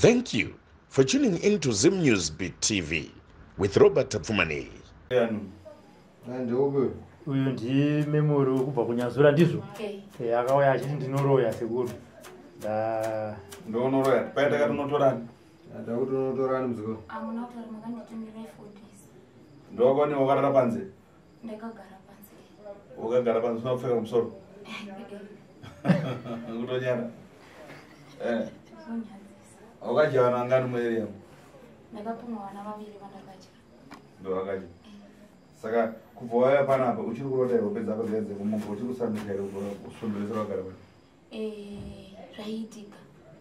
Thank you for tuning in to Zim News Beat TV with Robert ndeupe uyu ndimemori wekubva kunyazura ndizvo? Eh, akauya achiti ndinoroya sekuru. Nda ndonoroya paita kati unotorani? Ada kuti unotorani muziko ndowakoniwa ukarara panze? Ndakagara panze. Usina kupfeka musoro? Kutonyara zonyadzisa ukadya vana angani muarea ndakapumwa vana vaviri vandakadya. Ndowakadya saka kubva waya panapa uchiri kurota hope dzako dzedze kumumba uchiri kusanduka ire usundurisa wakagara pani Eh, zvaiitika.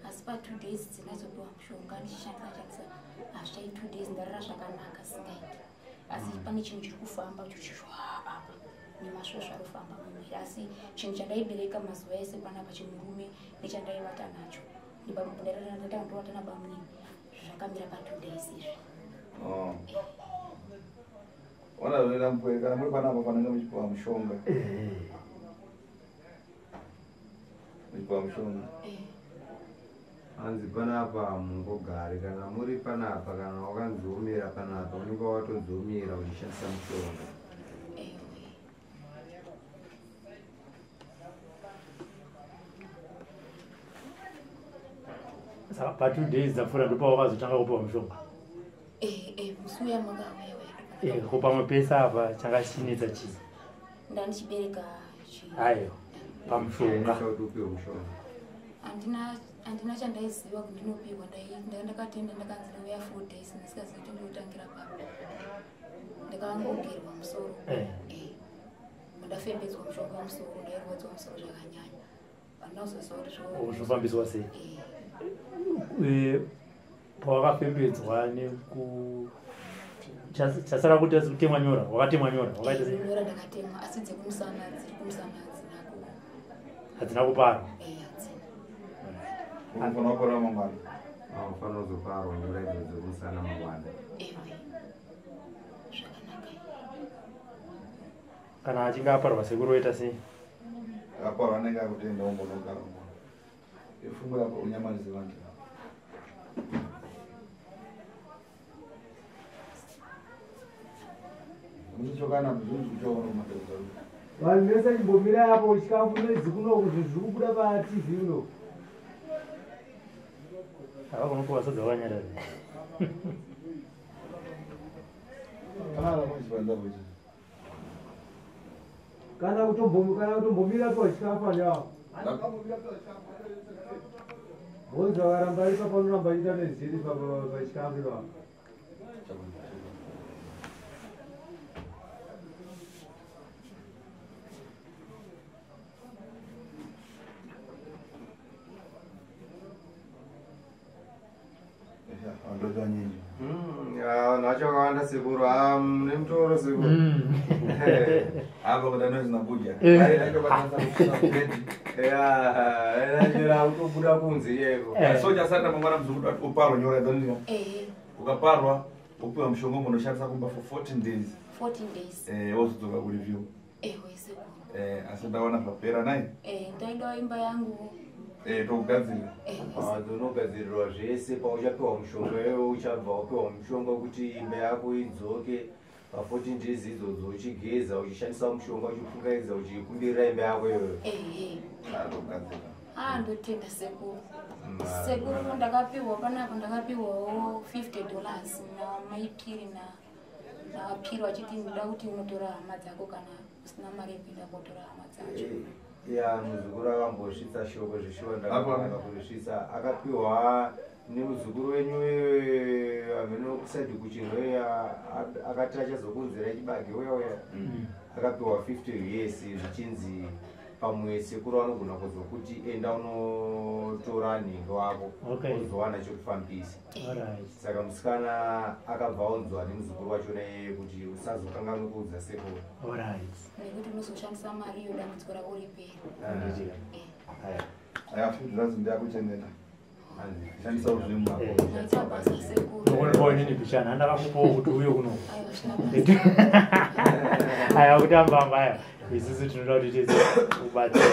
Asi patwo days dzinazopiwa mushonga ndichishandisa shandisa hazvichai two days ndarara zvakanaka singaiti. Asi pane chinhu chiri kufamba chochizva apa. Nemasvo zvarofamba mumwiri. Asi chinhu chandaibereka mazuva ese panapa chimurume nechandaivata nacho ndatandovata nabamunini zvakamira patwo days izvi. Ona zvinoita mupweri kana muri panapa panenge muchipiwa mushonga? Muchipiwa mushonga? Eh, hanzi panapa mungogari kana muri panapa kana wakanziomera panapa unenge watonziomera uchishandisa mushonga saka patwo days dzapfuura ndopawakazotanga kupiwa mushonga? Eh, eh, musi uya makauya Eh, ko pamwe pese apa changa chinetsa chii ndandichibereka chi- aiwa pamushonga handina chandaiziva kuti ndinopiwa. Ndai- nda- ndakatenda ndakanzi ndouya four days ndisingazivi kuti ndinotangira papi. Ndakangogerwa musoro. Eh. Eh, ndafembedzwa mushonga wamusoro ndairwadzwa musoro zvakanyanya pandinozoziva kuti zvo- zvinofambiswa sei Eh, Eh, pawakafembedzwa neku chas- chasara kuti asi kutemwa nyora wakatemwa nyora wakaita nyora ndakatemwa asi dzekumusana dziri kumusana hadzina ku hadzina kupara eh, unofanira kukorera mangwana unofanira kuzoparwa nyora idzodzo musana mangwana kana achinge aparwa sekuru oita sei? Akaparwa anenge akutenda umbonogara ifungura unyamanise vantu musichokana muzvinji kuchokana kumadhokota vanhu vese chimbomira yapo chikafu nedzi kuno kuti zviri kubuda patv uno ava kunopiwa sadza wakanyarare kana muchivanza kuchi kana बोल जवाराम भाई का बोल रहा भाई जाने सीधी बाबू भाई काम दिलो अंडर जानी हम्म nachokaanda siburu ni mtoro siburu hapo kudano zinakuja najira kuda kunzi yeko soja sana mangana mzukuda uparo nyora dhania ukaparwa upiwa mshongomo noshandisa kumba for 14 days. 14 days. eh wozodzoka kureview eh wese eh asi ndawana papera naye eh ndoindawo imba yangu Eh, tokugadzirira. Eh, unogadzirirwa zvese pauchapiwa mushonga. Iwe uchabva wapiwa mushonga wekuti imba yako idzoke pa14 days idzodzo uchigeza uchishandisa mushonga uchipungaidza uchikumbirira imba yako iyoyo. Ehe tokugadzirira. Ah ndotenda sekuru. Ma- sekuru ndakapiwa panapa ndakapiwawo 50 dollars namaipiri na navapiri vachiti ndoda kuti unotora hama dzako kana usina mari yekuenda kotora hama dzacho ya muzukuru akambosvitsa shoko zvishiwa Apa? ndakaanaka kurisvitsa akapiwa nemuzukuru wenyu eh, amene kusaidi kuchirwe akati achazokunzira chibage uya uya. Akapiwa 50 years zvichinzi pamwe sekuru anogona kuzokuti enda unotora nhengo wako Okay. uzowana chekufambisa. Alright. saka musikana akabva aunzwa nemuzukuru wachona iyeye kuti usazokanganukudza sekuru. Alright. nekuti unozoshandisa mari iyo dambudziko rako ripera Ndizvira. Aya, aya fudhirazi ndiyakucheneta hanzi. shandisa uzvimu Eh. inini bishana handakakupawo kuti uye kuno aiwa zvina basa aya kuti ambamba aya isusu tinoda kuti tese ubatsira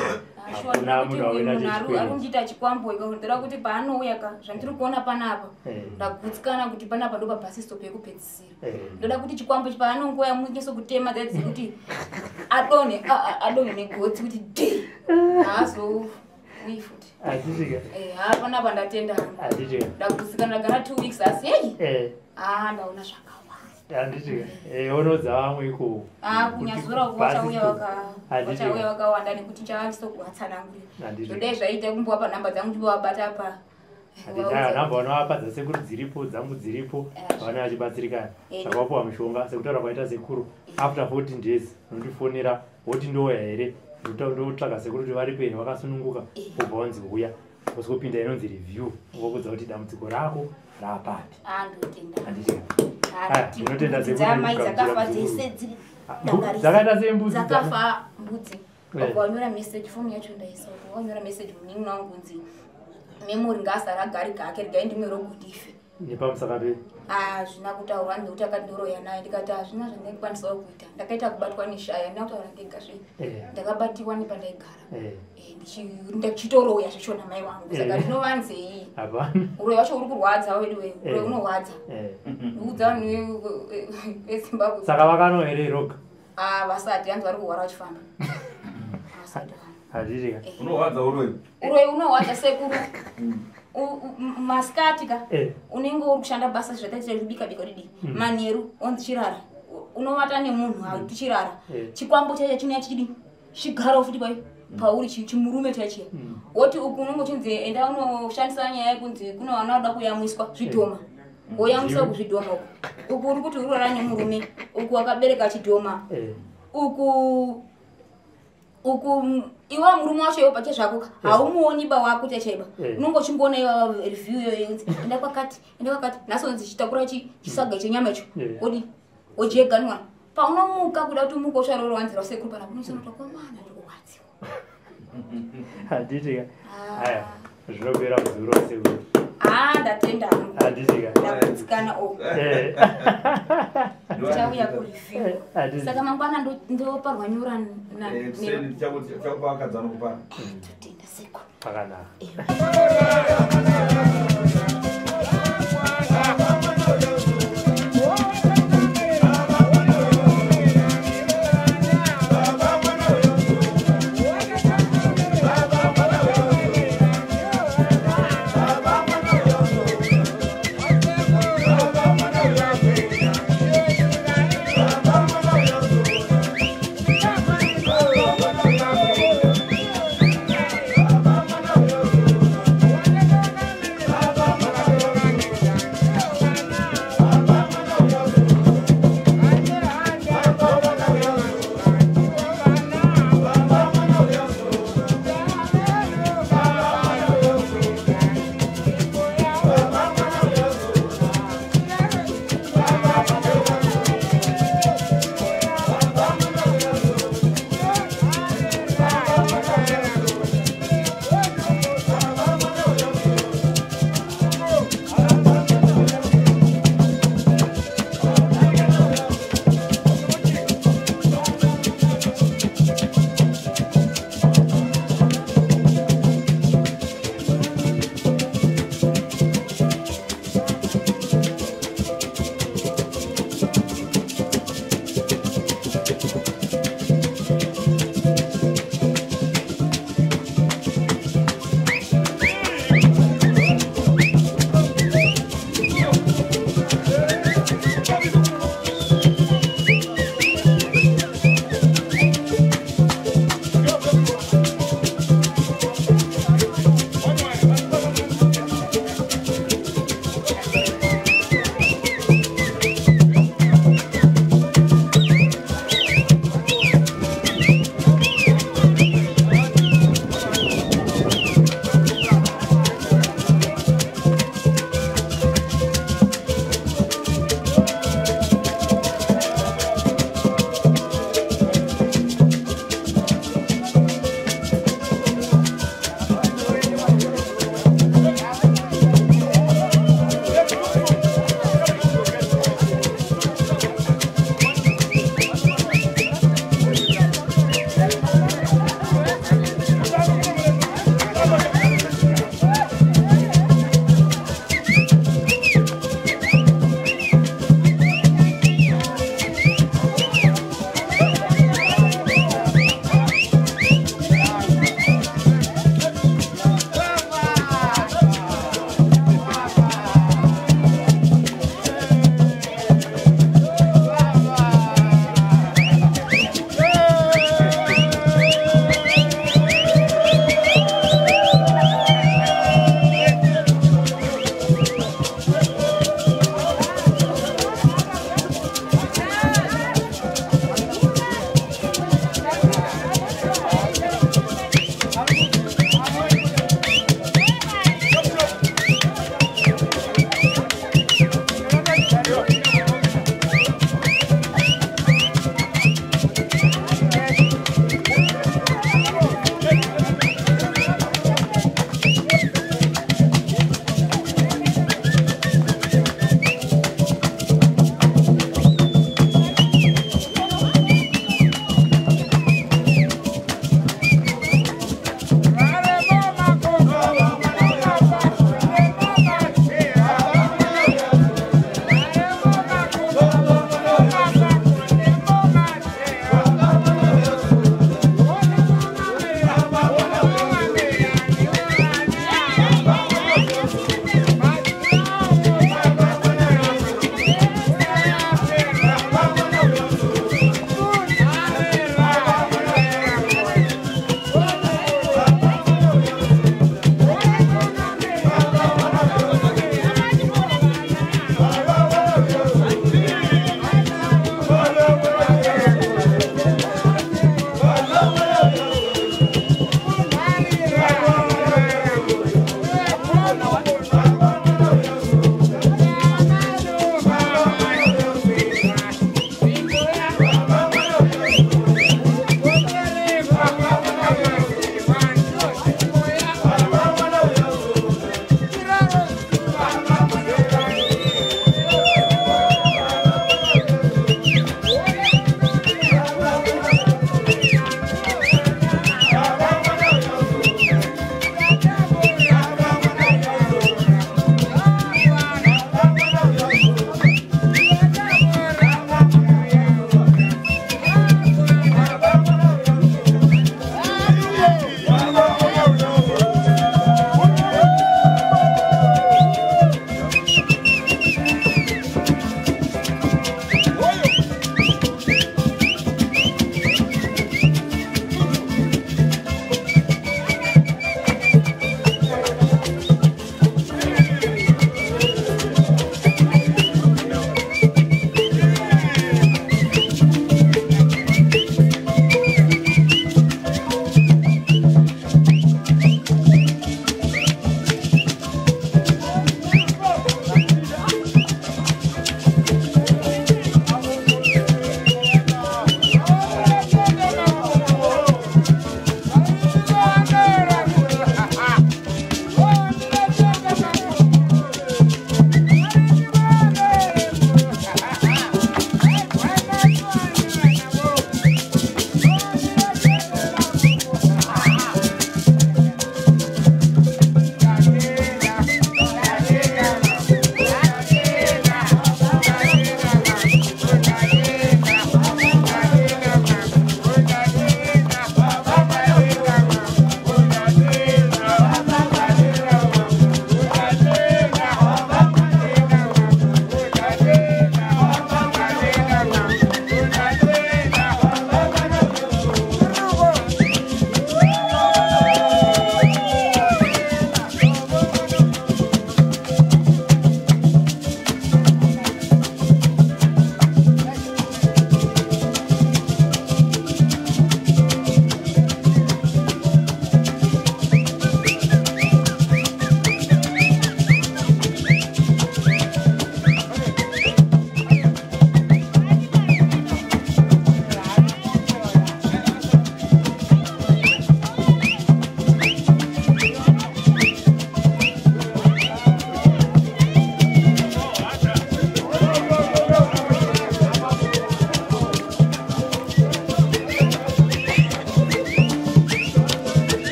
hakuna munhu awena munhu ari chikwere kundiita chikwamboika ndoda kuti paanouya ka zvandiri kuona panapa Eh. ndagutsikana kuti panapa ndo pabhasi stop yekupedzisira. Eh. ndoda kuti chikwambo ichi paanongoya munyeso kutema dzadzi kuti adonhe adonhe negotsi kuti de haazouyi futi handisvika Eh, ha panapa ndatenda hangu ndagutsikana ndagara two weeks asi hei ha ndaona zvakawanda handisvika unodza vamwe iko Ah, kunyazora Handisvika. vachauya vakawanda nekuti chavandisokuvatsanangurira Handisvika. zvodai zvaita kumboapa nhamba dzangu ndivavabata pa nhamba vanovapa dzasekuru dziripo dzangu dziripo Eh. vavanenge vachibatsirikana Eh. saka wapiwa mushonga sekutaura kwaita sekuru. After 14 days unondifonera woti ndoya here? Ndotsvaga sekuru kuti vari peni vakasununguka. Eh. obva wanzi uya usingopinda inonzi review ngokudza kuti dambudziko rako raapati andotenda dzamai nekugamuchira dzakafa dzese dzakaita sembudzi dzaka- dzakafa mbudzi. Eh. ukanyora message fomu yacho ndaisa wakanyora message munin'ina wangu kunzi memori ngaasara agari gake regai ndimwe rogundife nepamusaka pe hazvina kutaurwa nekuti akati ndoroya naye ndikati hazvina zvandaikwanisawo kuita. Ndakaita kubatwa neshaya ndina kutaura ndega zvei Eh. ndakabatiwa nepandaigara Eh, Eh, ndichi- ndichitoroya zvachona mai vangu saka ndinovanzei. Hapana uroyi wacho uri kurwadza wedu uroyi Eh. unorwadza Eh. ndikuudza vanhu ve- ve- vezimbabwe saka vakano here roga Ah, vasati hanzi vari kurwara vachifamba. Vasati. Unorwadza uroyi uroyi unorwadza sekuru U- u- m- masikati ka? Eh. unenge uri kushanda basa zvataita kubika bika didi? Manheru onzi chirara. Unovata nemunhu hauti chirara. Eh. chikwambo chaicha chinaya chichidi chigarawo futi pai pauri chi- chimurume chaichiya woti uku unenge uchinzi enda unoshandisa nyaya yekunzi kuno vana vada kuyamwiswa zvidhoma woyamwisa Zviwi. kuzvidhoma uku. Uku uri kuti urorara nemurume uku wakabereka chidhoma Eh. uku uku iwa murume wacho iwo pache zvako haumuoni ba wako chachaiba Eh. unonge uchingoona iwa review iyo yonzi enda kwakati enda kwakati nhasonzi chitakura chi- chisaga chenyama icho. Eh. wodi wojeganwa paunomuka kuda kuti umuka usvaroro wanzira sekuru pana unosonota komana ndikurwadziwa handisvika Ah. aya zvinopera muzuro sekuru haa ndatenda. Hangu handisvika ndakutsikana o Eh. chauya kureview Handisvika. saka mangwana ndo- ndoparwa nyura Eh, ne- kuseni chakupa akadzana kupana ndotenda sekuru pakanaka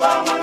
Obama.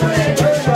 hey, hey.